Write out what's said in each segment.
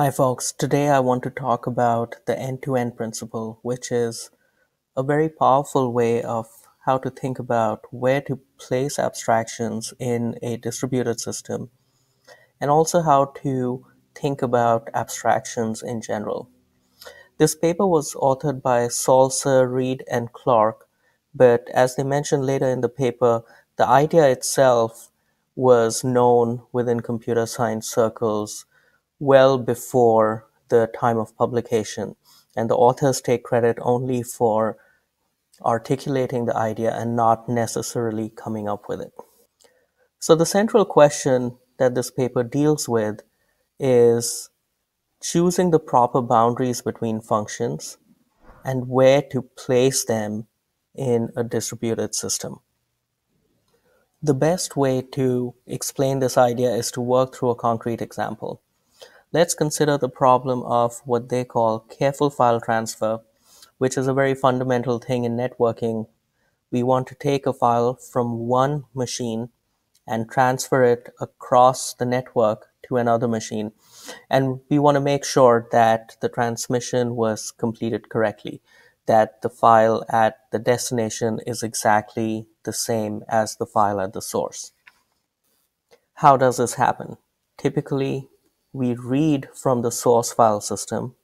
Hi folks, today I want to talk about the end-to-end principle, which is a very powerful way of how to think about where to place abstractions in a distributed system, and also how to think about abstractions in general. This paper was authored by Saltzer, Reed, and Clark, but as they mentioned later in the paper, the idea itself was known within computer science circles well before the time of publication, and the authors take credit only for articulating the idea and not necessarily coming up with it. So the central question that this paper deals with is choosing the proper boundaries between functions and where to place them in a distributed system. The best way to explain this idea is to work through a concrete example. Let's consider the problem of what they call careful file transfer, which is a very fundamental thing in networking. We want to take a file from one machine and transfer it across the network to another machine. And we want to make sure that the transmission was completed correctly, that the file at the destination is exactly the same as the file at the source. How does this happen? Typically, we read from the source file system.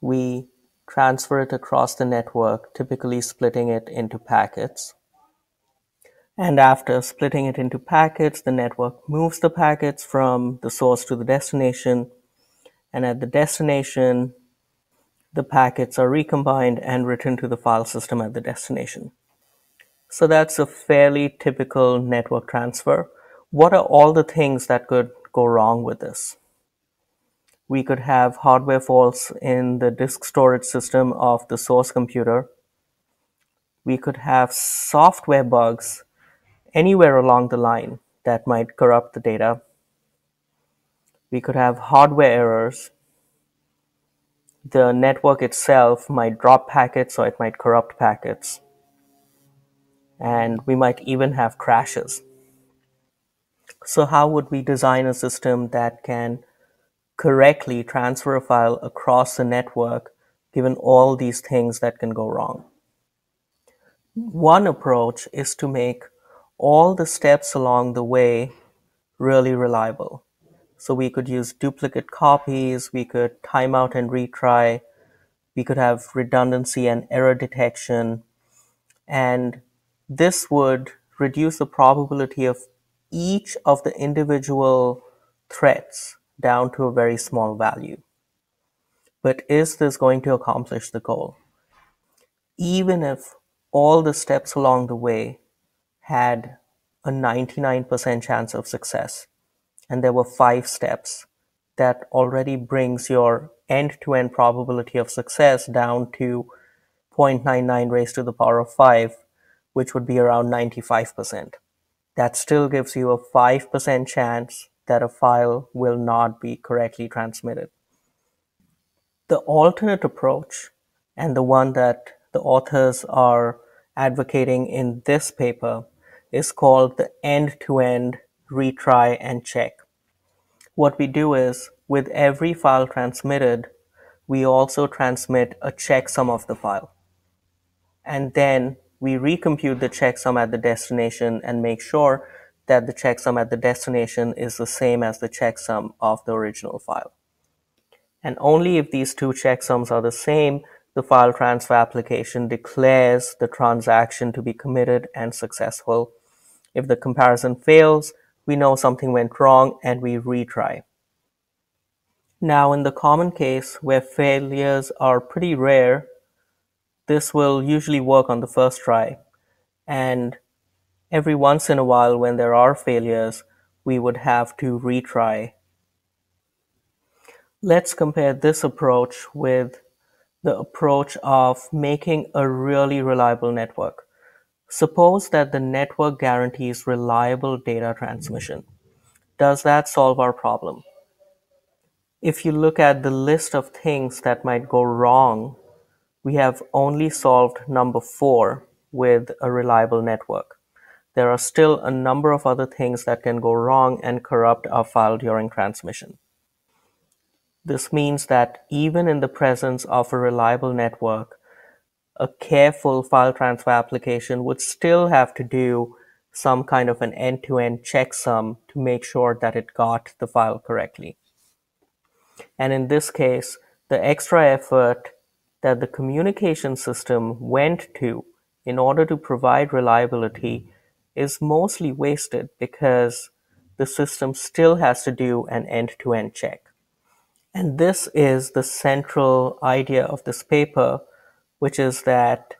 We transfer it across the network, typically splitting it into packets. And after splitting it into packets, the network moves the packets from the source to the destination. And at the destination, the packets are recombined and written to the file system at the destination. So that's a fairly typical network transfer. What are all the things that could go wrong with this? We could have hardware faults in the disk storage system of the source computer. We could have software bugs anywhere along the line that might corrupt the data. We could have hardware errors. The network itself might drop packets or it might corrupt packets. And we might even have crashes. So how would we design a system that can correctly transfer a file across the network given all these things that can go wrong? One approach is to make all the steps along the way really reliable. So we could use duplicate copies, we could time out and retry, we could have redundancy and error detection, and this would reduce the probability of each of the individual threats down to a very small value. But is this going to accomplish the goal? Even if all the steps along the way had a 99% chance of success, and there were five steps, that already brings your end-to-end probability of success down to 0.99 raised to the power of 5, which would be around 95%. That still gives you a 5% chance that a file will not be correctly transmitted. The alternate approach, and the one that the authors are advocating in this paper, is called the end-to-end retry and check. What we do is, with every file transmitted, we also transmit a checksum of the file. And then we recompute the checksum at the destination and make sure that the checksum at the destination is the same as the checksum of the original file. And only if these two checksums are the same, the file transfer application declares the transaction to be committed and successful. If the comparison fails, we know something went wrong and we retry. Now, in the common case where failures are pretty rare, this will usually work on the first try. And every once in a while when there are failures, we would have to retry. Let's compare this approach with the approach of making a really reliable network. Suppose that the network guarantees reliable data transmission. Does that solve our problem? If you look at the list of things that might go wrong, we have only solved number four with a reliable network there are still a number of other things that can go wrong and corrupt our file during transmission. This means that even in the presence of a reliable network, a careful file transfer application would still have to do some kind of an end-to-end checksum to make sure that it got the file correctly. And in this case, the extra effort that the communication system went to in order to provide reliability is mostly wasted because the system still has to do an end-to-end check. And this is the central idea of this paper, which is that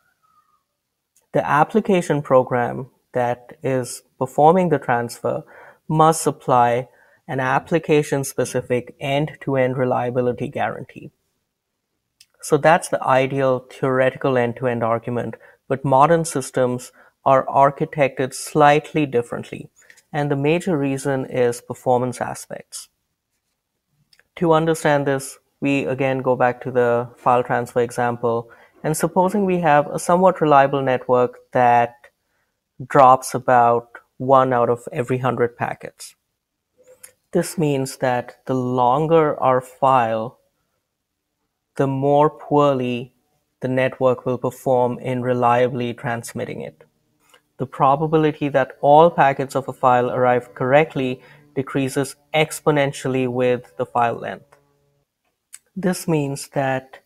the application program that is performing the transfer must supply an application-specific end-to-end reliability guarantee. So that's the ideal theoretical end-to-end argument, but modern systems are architected slightly differently, and the major reason is performance aspects. To understand this, we again go back to the file transfer example, and supposing we have a somewhat reliable network that drops about one out of every hundred packets. This means that the longer our file, the more poorly the network will perform in reliably transmitting it. The probability that all packets of a file arrive correctly decreases exponentially with the file length. This means that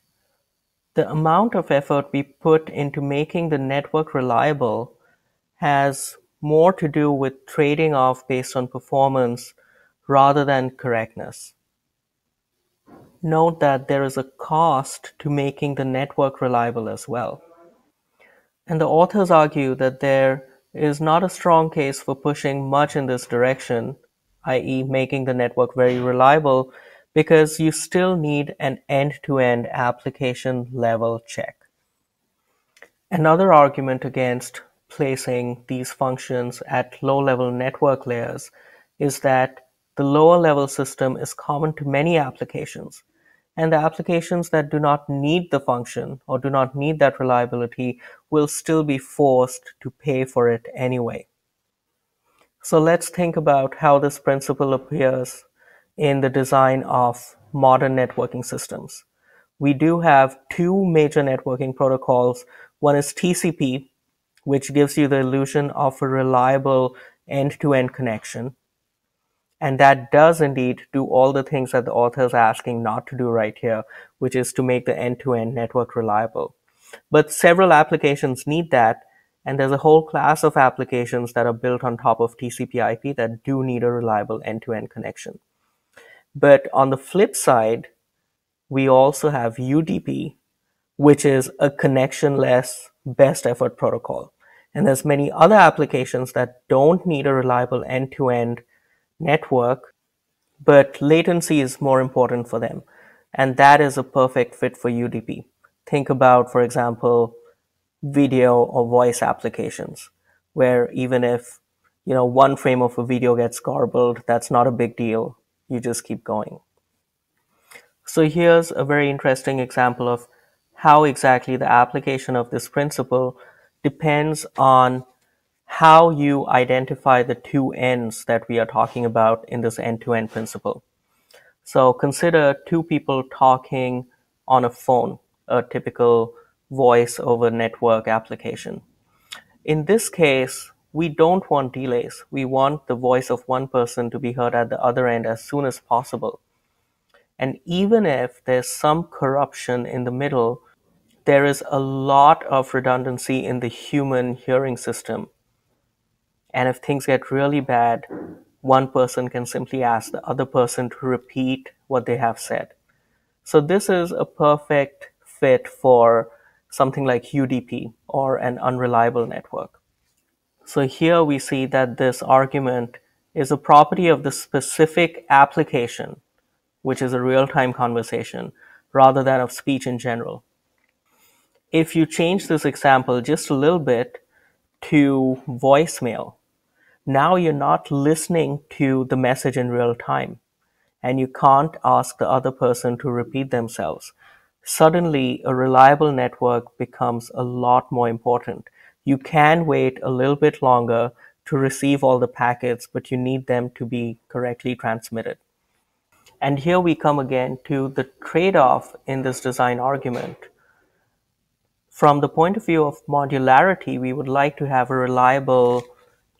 the amount of effort we put into making the network reliable has more to do with trading off based on performance rather than correctness. Note that there is a cost to making the network reliable as well. And the authors argue that there is not a strong case for pushing much in this direction, i.e. making the network very reliable, because you still need an end-to-end application level check. Another argument against placing these functions at low-level network layers is that the lower level system is common to many applications, and the applications that do not need the function or do not need that reliability will still be forced to pay for it anyway. So let's think about how this principle appears in the design of modern networking systems. We do have two major networking protocols. One is TCP, which gives you the illusion of a reliable end-to-end connection. And that does indeed do all the things that the author is asking not to do right here, which is to make the end-to-end network reliable. But several applications need that, and there's a whole class of applications that are built on top of TCP IP that do need a reliable end-to-end connection. But on the flip side, we also have UDP, which is a connectionless best effort protocol. And there's many other applications that don't need a reliable end-to-end network, but latency is more important for them. And that is a perfect fit for UDP. Think about, for example, video or voice applications, where even if you know one frame of a video gets garbled, that's not a big deal. You just keep going. So here's a very interesting example of how exactly the application of this principle depends on how you identify the two ends that we are talking about in this end-to-end principle. So consider two people talking on a phone, a typical voice over network application. In this case, we don't want delays. We want the voice of one person to be heard at the other end as soon as possible. And even if there's some corruption in the middle, there is a lot of redundancy in the human hearing system and if things get really bad, one person can simply ask the other person to repeat what they have said. So this is a perfect fit for something like UDP or an unreliable network. So here we see that this argument is a property of the specific application, which is a real-time conversation, rather than of speech in general. If you change this example just a little bit to voicemail, now you're not listening to the message in real time and you can't ask the other person to repeat themselves. Suddenly, a reliable network becomes a lot more important. You can wait a little bit longer to receive all the packets, but you need them to be correctly transmitted. And here we come again to the trade-off in this design argument. From the point of view of modularity, we would like to have a reliable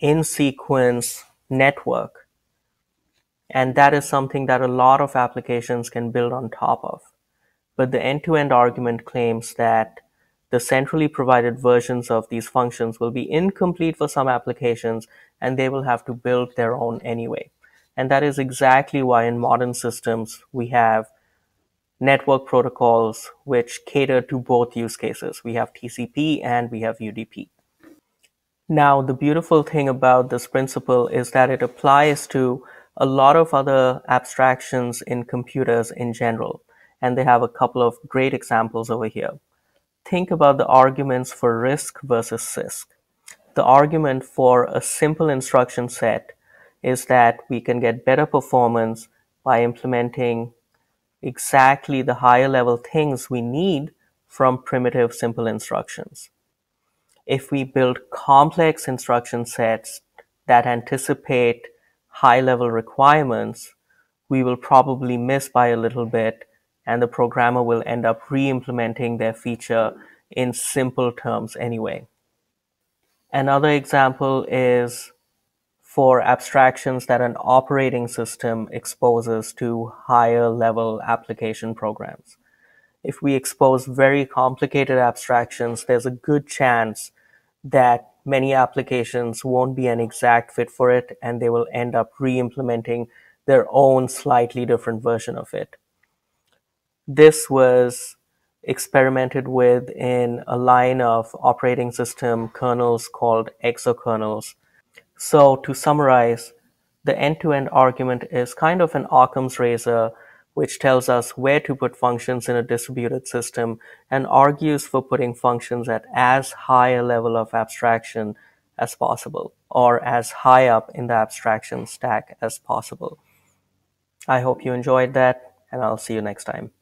in-sequence network. And that is something that a lot of applications can build on top of. But the end-to-end argument claims that the centrally provided versions of these functions will be incomplete for some applications and they will have to build their own anyway. And that is exactly why in modern systems we have network protocols which cater to both use cases. We have TCP and we have UDP. Now, the beautiful thing about this principle is that it applies to a lot of other abstractions in computers in general. And they have a couple of great examples over here. Think about the arguments for RISC versus CISC. The argument for a simple instruction set is that we can get better performance by implementing exactly the higher level things we need from primitive simple instructions. If we build complex instruction sets that anticipate high level requirements, we will probably miss by a little bit and the programmer will end up re-implementing their feature in simple terms anyway. Another example is for abstractions that an operating system exposes to higher level application programs. If we expose very complicated abstractions, there's a good chance that many applications won't be an exact fit for it and they will end up re-implementing their own slightly different version of it. This was experimented with in a line of operating system kernels called exokernels so to summarize, the end-to-end argument is kind of an Occam's razor, which tells us where to put functions in a distributed system and argues for putting functions at as high a level of abstraction as possible or as high up in the abstraction stack as possible. I hope you enjoyed that and I'll see you next time.